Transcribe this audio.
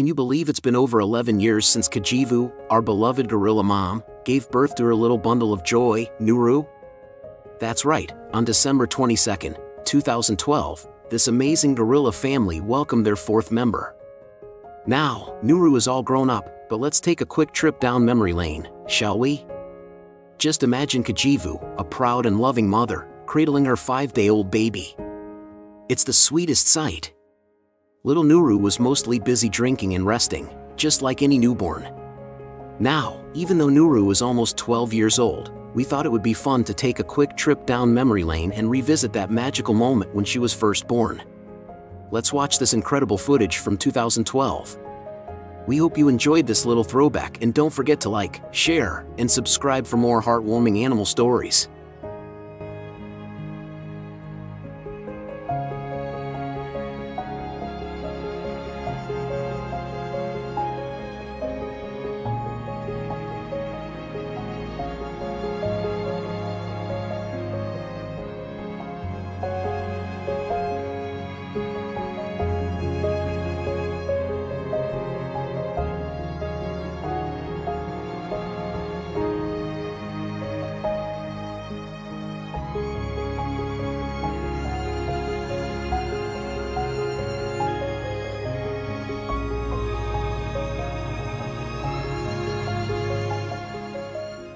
Can you believe it's been over 11 years since Kijivu, our beloved gorilla mom, gave birth to her little bundle of joy, Nuru? That's right, on December 22, 2012, this amazing gorilla family welcomed their fourth member. Now, Nuru is all grown up, but let's take a quick trip down memory lane, shall we? Just imagine Kijivu, a proud and loving mother, cradling her five-day-old baby. It's the sweetest sight. Little Nuru was mostly busy drinking and resting, just like any newborn. Now, even though Nuru was almost 12 years old, we thought it would be fun to take a quick trip down memory lane and revisit that magical moment when she was first born. Let's watch this incredible footage from 2012. We hope you enjoyed this little throwback and don't forget to like, share, and subscribe for more heartwarming animal stories.